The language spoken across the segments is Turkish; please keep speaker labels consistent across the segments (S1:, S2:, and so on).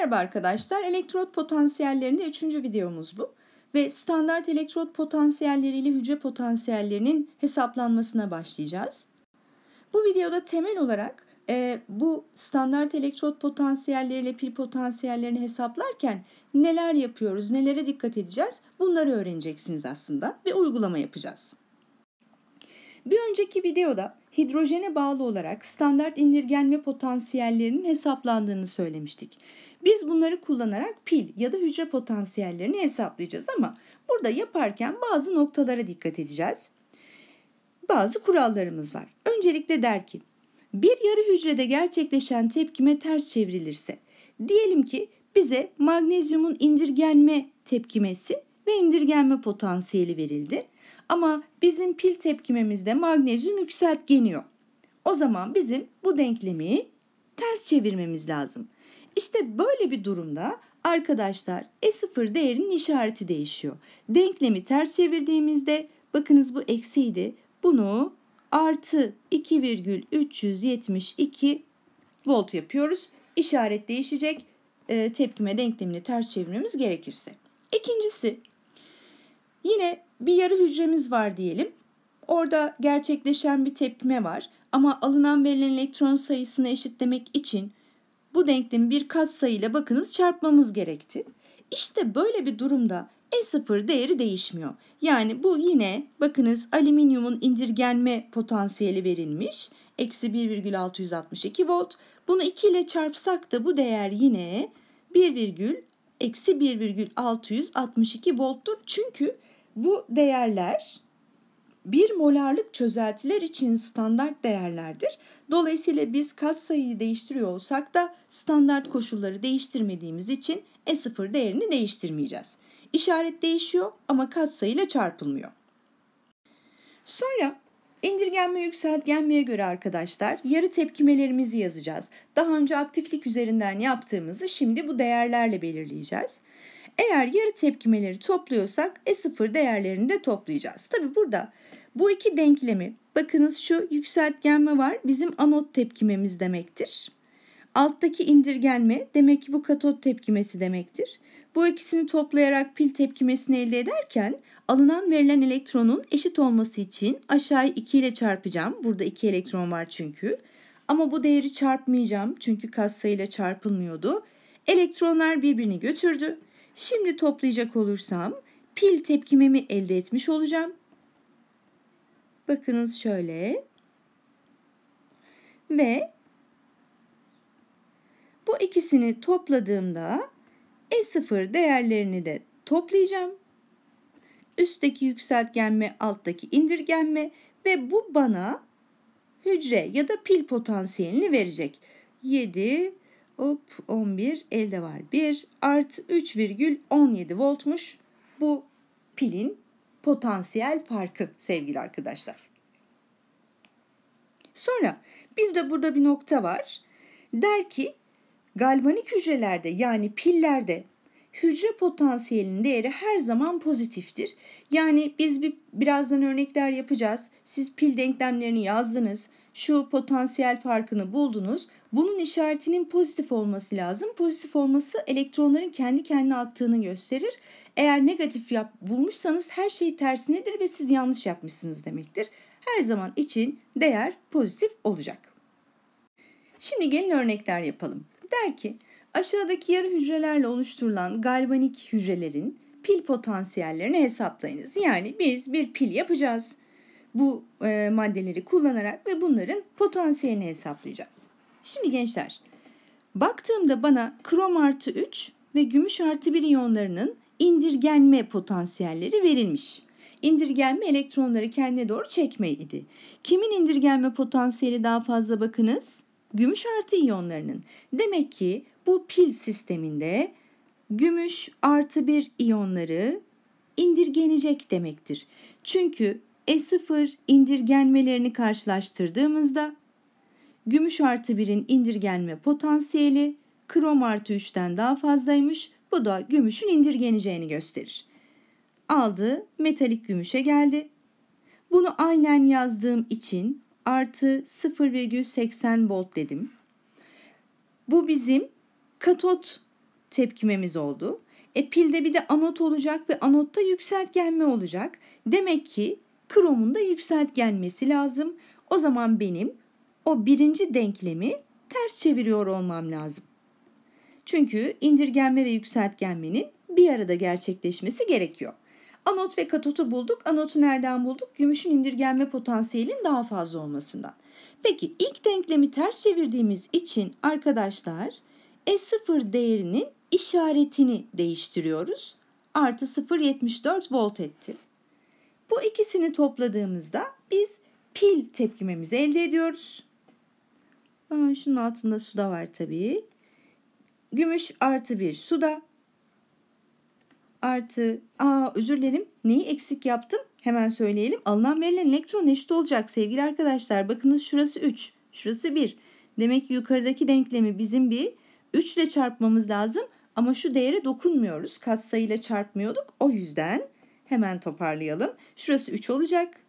S1: Merhaba arkadaşlar. Elektrot potansiyellerinde üçüncü videomuz bu. Ve standart elektrot potansiyelleri ile hücre potansiyellerinin hesaplanmasına başlayacağız. Bu videoda temel olarak e, bu standart elektrot potansiyelleri ile pil potansiyellerini hesaplarken neler yapıyoruz, nelere dikkat edeceğiz bunları öğreneceksiniz aslında ve uygulama yapacağız. Bir önceki videoda hidrojene bağlı olarak standart indirgenme potansiyellerinin hesaplandığını söylemiştik. Biz bunları kullanarak pil ya da hücre potansiyellerini hesaplayacağız ama burada yaparken bazı noktalara dikkat edeceğiz. Bazı kurallarımız var. Öncelikle der ki bir yarı hücrede gerçekleşen tepkime ters çevrilirse diyelim ki bize magnezyumun indirgenme tepkimesi ve indirgenme potansiyeli verildi. Ama bizim pil tepkimemizde magnezyum yükseltgeniyor. O zaman bizim bu denklemi ters çevirmemiz lazım. İşte böyle bir durumda arkadaşlar E0 değerinin işareti değişiyor. Denklemi ters çevirdiğimizde bakınız bu eksiydi. Bunu artı 2,372 volt yapıyoruz. İşaret değişecek. E, tepkime denklemini ters çevirmemiz gerekirse. İkincisi yine bir yarı hücremiz var diyelim. Orada gerçekleşen bir tepkime var ama alınan verilen elektron sayısını eşitlemek için bu denklemi bir katsayıyla bakınız çarpmamız gerekti. İşte böyle bir durumda E0 değeri değişmiyor. Yani bu yine bakınız alüminyumun indirgenme potansiyeli verilmiş. Eksi 1,662 volt. Bunu 2 ile çarpsak da bu değer yine 1, eksi 1,662 volttur. Çünkü bu değerler bir molarlık çözeltiler için standart değerlerdir. Dolayısıyla biz katsayıyı değiştiriyor olsak da standart koşulları değiştirmediğimiz için E0 değerini değiştirmeyeceğiz. İşaret değişiyor ama katsayıyla çarpılmıyor. Sonra indirgenme yükseltgenmeye göre arkadaşlar yarı tepkimelerimizi yazacağız. Daha önce aktiflik üzerinden yaptığımızı şimdi bu değerlerle belirleyeceğiz. Eğer yarı tepkimeleri topluyorsak E0 değerlerini de toplayacağız. Tabi burada bu iki denklemi bakınız şu yükseltgenme var bizim anot tepkimemiz demektir. Alttaki indirgenme demek ki bu katot tepkimesi demektir. Bu ikisini toplayarak pil tepkimesini elde ederken alınan verilen elektronun eşit olması için aşağıya 2 ile çarpacağım. Burada 2 elektron var çünkü. Ama bu değeri çarpmayacağım çünkü katsayıyla çarpılmıyordu. Elektronlar birbirini götürdü. Şimdi toplayacak olursam pil tepkimemi elde etmiş olacağım. Bakınız şöyle. Ve bu ikisini topladığımda E0 değerlerini de toplayacağım. Üstteki yükseltgenme, alttaki indirgenme ve bu bana hücre ya da pil potansiyelini verecek. 7, hop 11 elde var. 1 artı 3,17 voltmuş bu pilin potansiyel farkı sevgili arkadaşlar. Sonra bir de burada bir nokta var. Der ki galvanik hücrelerde yani pillerde hücre potansiyelinin değeri her zaman pozitiftir. Yani biz bir birazdan örnekler yapacağız. Siz pil denklemlerini yazdınız. Şu potansiyel farkını buldunuz. Bunun işaretinin pozitif olması lazım. Pozitif olması elektronların kendi kendine attığını gösterir. Eğer negatif yap bulmuşsanız her şey tersinedir ve siz yanlış yapmışsınız demektir. Her zaman için değer pozitif olacak. Şimdi gelin örnekler yapalım. Der ki aşağıdaki yarı hücrelerle oluşturulan galvanik hücrelerin pil potansiyellerini hesaplayınız. Yani biz bir pil yapacağız. Bu e, maddeleri kullanarak ve bunların potansiyelini hesaplayacağız. Şimdi gençler baktığımda bana krom artı 3 ve gümüş artı 1 iyonlarının indirgenme potansiyelleri verilmiş. İndirgenme elektronları kendine doğru çekmeydi. Kimin indirgenme potansiyeli daha fazla bakınız? Gümüş artı iyonlarının. Demek ki bu pil sisteminde gümüş artı bir iyonları indirgenecek demektir. Çünkü E0 indirgenmelerini karşılaştırdığımızda gümüş artı 1'in indirgenme potansiyeli krom artı 3'ten daha fazlaymış. Bu da gümüşün indirgeneceğini gösterir. Aldı metalik gümüşe geldi. Bunu aynen yazdığım için artı 0,80 volt dedim. Bu bizim katot tepkimemiz oldu. E pilde bir de anot olacak ve anotta yükseltgenme olacak. Demek ki kromun da yükseltgenmesi lazım. O zaman benim o birinci denklemi ters çeviriyor olmam lazım. Çünkü indirgenme ve yükseltgenmenin bir arada gerçekleşmesi gerekiyor. Anot ve katotu bulduk. Anotu nereden bulduk? Gümüşün indirgenme potansiyelinin daha fazla olmasından. Peki ilk denklemi ters çevirdiğimiz için arkadaşlar E0 değerinin işaretini değiştiriyoruz. Artı 0.74 volt etti. Bu ikisini topladığımızda biz pil tepkimemizi elde ediyoruz. Aa, şunun altında suda var tabii. Gümüş artı bir suda. Artı, aa özür dilerim neyi eksik yaptım? Hemen söyleyelim. Alınan verilen elektron eşit olacak sevgili arkadaşlar. Bakınız şurası 3, şurası 1. Demek ki yukarıdaki denklemi bizim bir 3 ile çarpmamız lazım. Ama şu değere dokunmuyoruz. Katsayıyla çarpmıyorduk. O yüzden hemen toparlayalım. Şurası 3 olacak.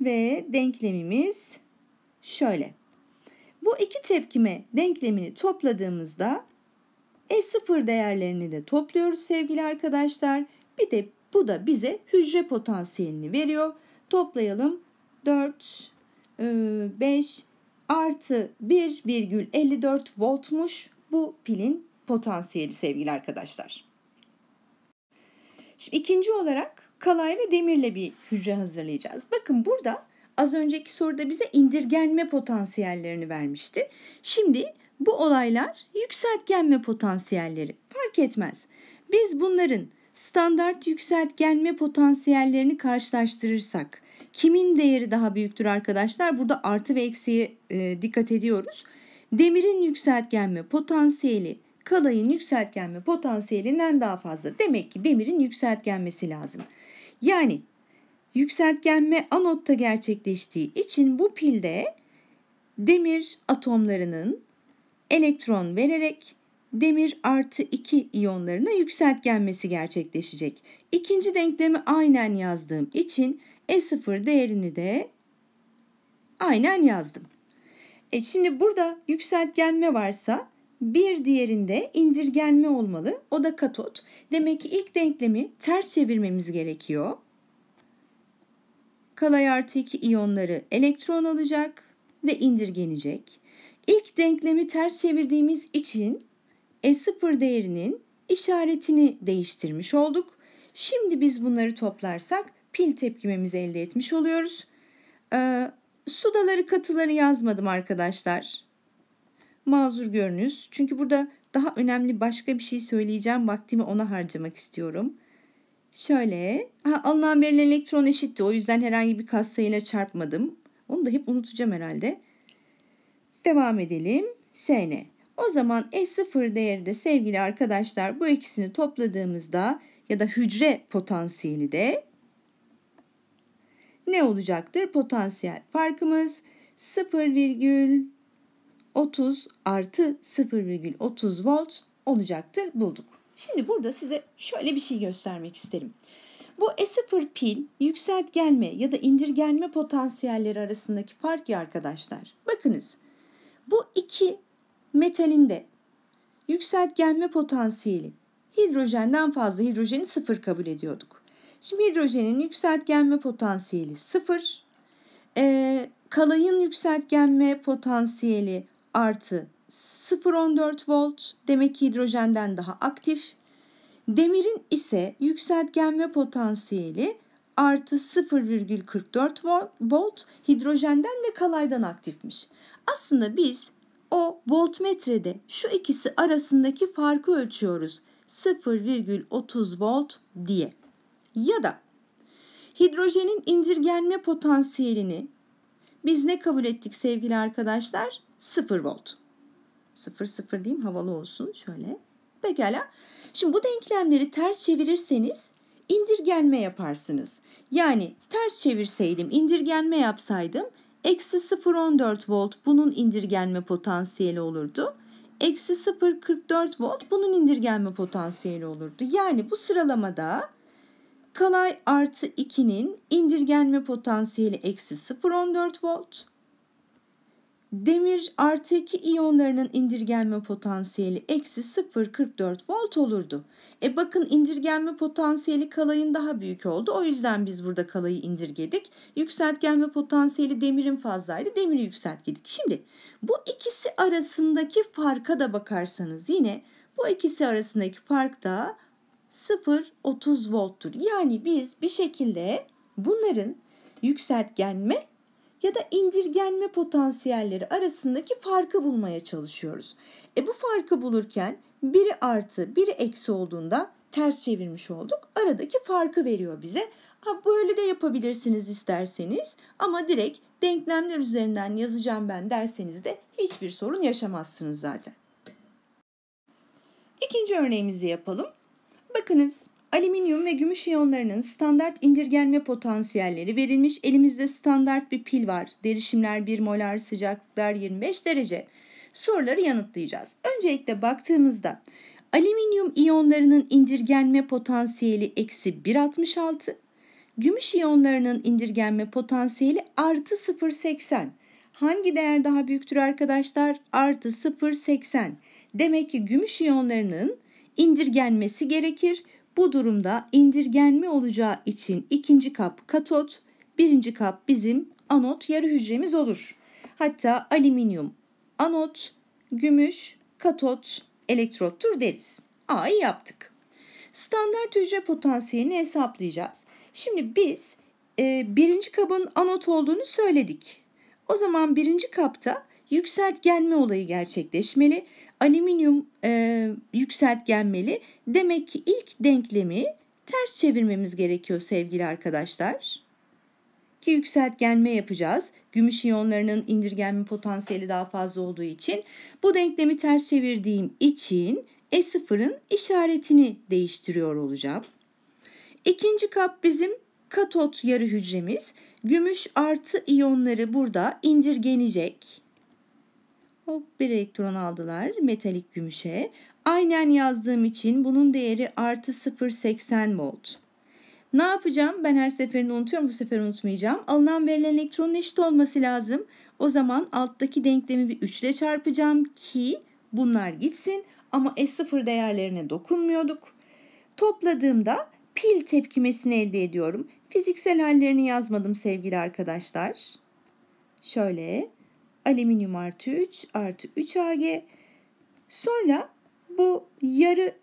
S1: Ve denklemimiz şöyle. Bu iki tepkime denklemini topladığımızda E0 değerlerini de topluyoruz sevgili arkadaşlar. Bir de bu da bize hücre potansiyelini veriyor. Toplayalım. 4, 5 e, artı 1,54 voltmuş bu pilin potansiyeli sevgili arkadaşlar. Şimdi ikinci olarak kalay ve demirle bir hücre hazırlayacağız. Bakın burada az önceki soruda bize indirgenme potansiyellerini vermişti. Şimdi bu olaylar yükseltgenme potansiyelleri. Fark etmez. Biz bunların standart yükseltgenme potansiyellerini karşılaştırırsak kimin değeri daha büyüktür arkadaşlar? Burada artı ve eksiye e, dikkat ediyoruz. Demirin yükseltgenme potansiyeli kalayın yükseltgenme potansiyelinden daha fazla. Demek ki demirin yükseltgenmesi lazım. Yani yükseltgenme anotta gerçekleştiği için bu pilde demir atomlarının elektron vererek demir artı 2 iyonlarına yükseltgenmesi gerçekleşecek. İkinci denklemi aynen yazdığım için E0 değerini de aynen yazdım. E şimdi burada yükseltgenme varsa bir diğerinde indirgenme olmalı. O da katot. Demek ki ilk denklemi ters çevirmemiz gerekiyor. Kalay artı 2 iyonları elektron alacak ve indirgenecek. İlk denklemi ters çevirdiğimiz için E0 değerinin işaretini değiştirmiş olduk. Şimdi biz bunları toplarsak pil tepkimemizi elde etmiş oluyoruz. Ee, sudaları katıları yazmadım arkadaşlar. Mazur görünüz. Çünkü burada daha önemli başka bir şey söyleyeceğim. Vaktimi ona harcamak istiyorum. Şöyle, ha, alınan verilen elektron eşitti. O yüzden herhangi bir katsayıyla çarpmadım. Onu da hep unutacağım herhalde. Devam edelim. SN. O zaman E0 değeri de sevgili arkadaşlar bu ikisini topladığımızda ya da hücre potansiyeli de ne olacaktır? Potansiyel farkımız 0,30 artı 0,30 volt olacaktır bulduk. Şimdi burada size şöyle bir şey göstermek isterim. Bu E0 pil yükseltgenme ya da indirgenme potansiyelleri arasındaki fark ya arkadaşlar. Bakınız bu iki metalin de yükseltgenme potansiyeli hidrojenden fazla hidrojeni sıfır kabul ediyorduk. Şimdi hidrojenin yükseltgenme potansiyeli sıfır. Ee, kalayın yükseltgenme potansiyeli artı 0.14 volt demek ki hidrojenden daha aktif. Demirin ise yükseltgenme potansiyeli artı 0,44 volt hidrojenden ve kalaydan aktifmiş. Aslında biz o voltmetrede şu ikisi arasındaki farkı ölçüyoruz. 0,30 volt diye. Ya da hidrojenin indirgenme potansiyelini biz ne kabul ettik sevgili arkadaşlar? 0 volt. 0 0 diyeyim havalı olsun şöyle. Pekala. Şimdi bu denklemleri ters çevirirseniz indirgenme yaparsınız. Yani ters çevirseydim, indirgenme yapsaydım eksi 0.14 volt bunun indirgenme potansiyeli olurdu. Eksi 0.44 volt bunun indirgenme potansiyeli olurdu. Yani bu sıralamada kalay artı 2'nin indirgenme potansiyeli eksi 0.14 volt. Demir artı 2 iyonlarının indirgenme potansiyeli eksi 0,44 volt olurdu. E bakın indirgenme potansiyeli kalayın daha büyük oldu. O yüzden biz burada kalayı indirgedik. Yükseltgenme potansiyeli demirin fazlaydı. Demiri yükseltgedik. Şimdi bu ikisi arasındaki farka da bakarsanız yine bu ikisi arasındaki fark da 0,30 volttur. Yani biz bir şekilde bunların yükseltgenme ya da indirgenme potansiyelleri arasındaki farkı bulmaya çalışıyoruz. E bu farkı bulurken biri artı biri eksi olduğunda ters çevirmiş olduk. Aradaki farkı veriyor bize. Ha böyle de yapabilirsiniz isterseniz ama direkt denklemler üzerinden yazacağım ben derseniz de hiçbir sorun yaşamazsınız zaten. İkinci örneğimizi yapalım. Bakınız alüminyum ve gümüş iyonlarının standart indirgenme potansiyelleri verilmiş. Elimizde standart bir pil var. Derişimler 1 molar, sıcaklıklar 25 derece. Soruları yanıtlayacağız. Öncelikle baktığımızda alüminyum iyonlarının indirgenme potansiyeli eksi 1.66, gümüş iyonlarının indirgenme potansiyeli artı 0.80. Hangi değer daha büyüktür arkadaşlar? Artı 0.80. Demek ki gümüş iyonlarının indirgenmesi gerekir. Bu durumda indirgenme olacağı için ikinci kap katot, birinci kap bizim anot yarı hücremiz olur. Hatta alüminyum anot, gümüş katot elektrottur deriz. A'yı yaptık. Standart hücre potansiyelini hesaplayacağız. Şimdi biz e, birinci kabın anot olduğunu söyledik. O zaman birinci kapta yükseltgenme olayı gerçekleşmeli alüminyum e, yükseltgenmeli. Demek ki ilk denklemi ters çevirmemiz gerekiyor sevgili arkadaşlar. Ki yükseltgenme yapacağız. Gümüş iyonlarının indirgenme potansiyeli daha fazla olduğu için bu denklemi ters çevirdiğim için E0'ın işaretini değiştiriyor olacağım. İkinci kap bizim katot yarı hücremiz. Gümüş artı iyonları burada indirgenecek. Hop bir elektron aldılar metalik gümüşe. Aynen yazdığım için bunun değeri artı 0.80 volt. Ne yapacağım? Ben her seferinde unutuyorum. Bu sefer unutmayacağım. Alınan verilen elektronun eşit olması lazım. O zaman alttaki denklemi bir 3 ile çarpacağım ki bunlar gitsin. Ama S0 değerlerine dokunmuyorduk. Topladığımda pil tepkimesini elde ediyorum. Fiziksel hallerini yazmadım sevgili arkadaşlar. Şöyle alüminyum artı 3 artı 3 Ag. Sonra bu yarı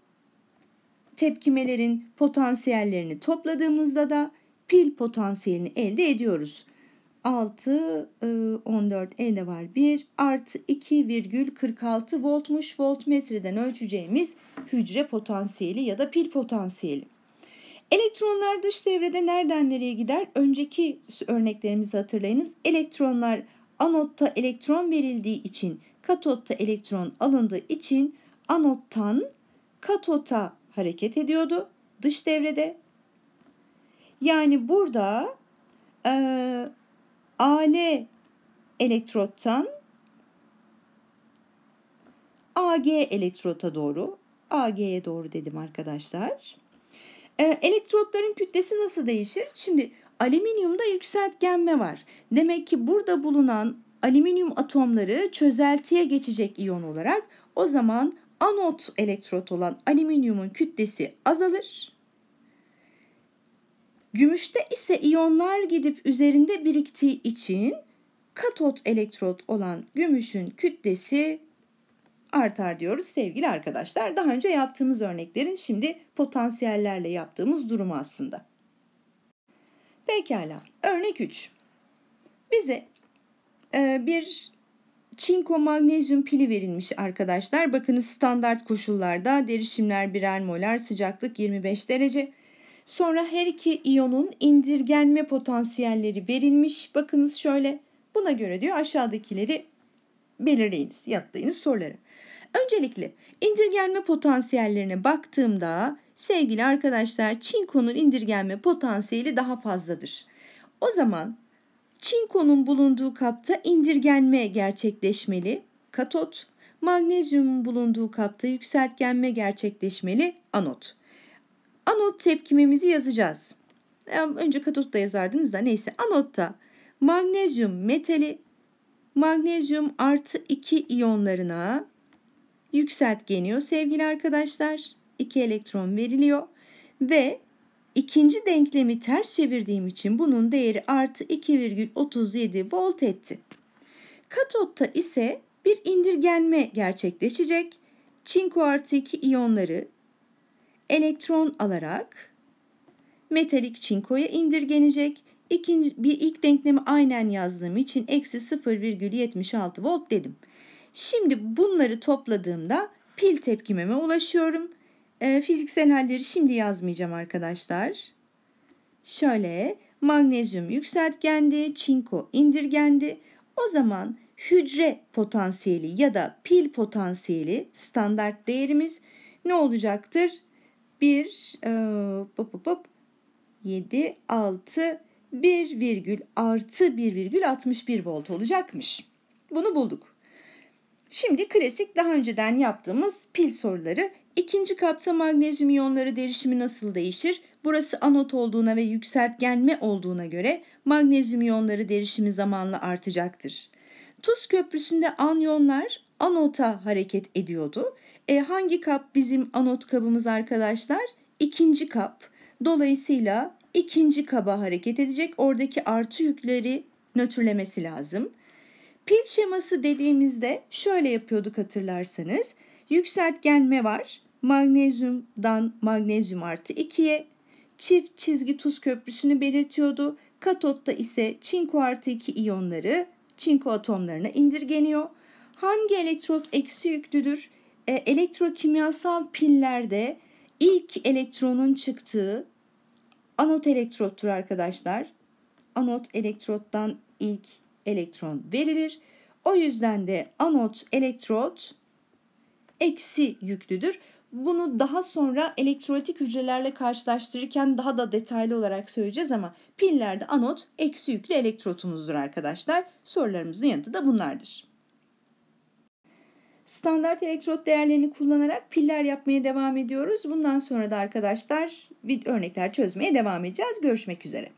S1: tepkimelerin potansiyellerini topladığımızda da pil potansiyelini elde ediyoruz. 6, 14 e, elde var 1 artı 2,46 voltmuş voltmetreden ölçeceğimiz hücre potansiyeli ya da pil potansiyeli. Elektronlar dış devrede nereden nereye gider? Önceki örneklerimizi hatırlayınız. Elektronlar Anotta elektron verildiği için katotta elektron alındığı için anottan katota hareket ediyordu dış devrede. Yani burada e, AL elektrottan AG elektrota doğru, AG'ye doğru dedim arkadaşlar. E, elektrotların kütlesi nasıl değişir? Şimdi alüminyumda yükseltgenme var. Demek ki burada bulunan alüminyum atomları çözeltiye geçecek iyon olarak o zaman anot elektrot olan alüminyumun kütlesi azalır. Gümüşte ise iyonlar gidip üzerinde biriktiği için katot elektrot olan gümüşün kütlesi artar diyoruz sevgili arkadaşlar. Daha önce yaptığımız örneklerin şimdi potansiyellerle yaptığımız durumu aslında. Pekala. Örnek 3. Bize e, bir çinko magnezyum pili verilmiş arkadaşlar. Bakınız standart koşullarda derişimler birer molar, sıcaklık 25 derece. Sonra her iki iyonun indirgenme potansiyelleri verilmiş. Bakınız şöyle buna göre diyor aşağıdakileri belirleyiniz, yanıtlayınız soruları. Öncelikle indirgenme potansiyellerine baktığımda sevgili arkadaşlar çinkonun indirgenme potansiyeli daha fazladır. O zaman çinkonun bulunduğu kapta indirgenme gerçekleşmeli katot, magnezyumun bulunduğu kapta yükseltgenme gerçekleşmeli anot. Anot tepkimemizi yazacağız. Önce katotta yazardınız da neyse anotta magnezyum metali magnezyum artı 2 iyonlarına yükseltgeniyor sevgili arkadaşlar. 2 elektron veriliyor ve ikinci denklemi ters çevirdiğim için bunun değeri artı 2,37 volt etti. Katotta ise bir indirgenme gerçekleşecek. Çinko artı 2 iyonları elektron alarak metalik çinkoya indirgenecek. İkinci, bir ilk denklemi aynen yazdığım için eksi 0,76 volt dedim. Şimdi bunları topladığımda pil tepkimeme ulaşıyorum. E, fiziksel halleri şimdi yazmayacağım arkadaşlar. Şöyle magnezyum yükseltgendi, çinko indirgendi. O zaman hücre potansiyeli ya da pil potansiyeli standart değerimiz ne olacaktır? 1 e, pop, pop, pop, 7 6 1 virgül artı 1 virgül 61 volt olacakmış. Bunu bulduk. Şimdi klasik daha önceden yaptığımız pil soruları. İkinci kapta magnezyum iyonları derişimi nasıl değişir? Burası anot olduğuna ve yükseltgenme olduğuna göre magnezyum iyonları derişimi zamanla artacaktır. Tuz köprüsünde anyonlar anota hareket ediyordu. E, hangi kap bizim anot kabımız arkadaşlar? İkinci kap. Dolayısıyla ikinci kaba hareket edecek. Oradaki artı yükleri nötrlemesi lazım. Pil şeması dediğimizde şöyle yapıyorduk hatırlarsanız. Yükseltgenme var. Magnezyumdan magnezyum artı 2'ye çift çizgi tuz köprüsünü belirtiyordu. Katotta ise çinko artı 2 iyonları çinko atomlarına indirgeniyor. Hangi elektrot eksi yüklüdür? E, elektrokimyasal pillerde ilk elektronun çıktığı anot elektrottur arkadaşlar. Anot elektrottan ilk elektron verilir. O yüzden de anot elektrot eksi yüklüdür. Bunu daha sonra elektrolitik hücrelerle karşılaştırırken daha da detaylı olarak söyleyeceğiz ama pillerde anot eksi yüklü elektrotumuzdur arkadaşlar. Sorularımızın yanıtı da bunlardır. Standart elektrot değerlerini kullanarak piller yapmaya devam ediyoruz. Bundan sonra da arkadaşlar örnekler çözmeye devam edeceğiz. Görüşmek üzere.